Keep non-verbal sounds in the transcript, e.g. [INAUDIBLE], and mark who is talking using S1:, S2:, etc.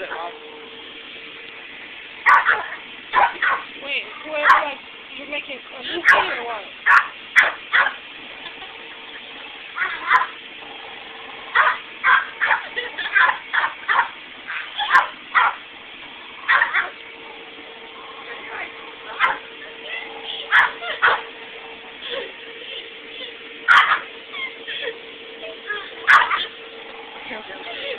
S1: it off.
S2: Wait, what, like, you're making a new thing or what?
S1: Thank [LAUGHS] you.